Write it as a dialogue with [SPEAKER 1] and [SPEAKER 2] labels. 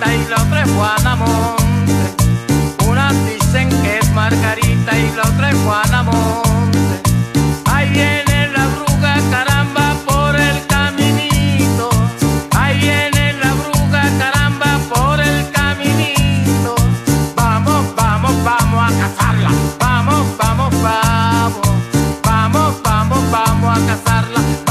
[SPEAKER 1] Margarita y la otra es Juanamonte. Unas dicen que es Margarita y la otra es Juanamonte. Ahí viene la bruja, caramba, por el caminito. Ahí viene la bruja, caramba, por el caminito. Vamos, vamos, vamos a cazarla. Vamos, vamos, vamos. Vamos, vamos, vamos a cazarla.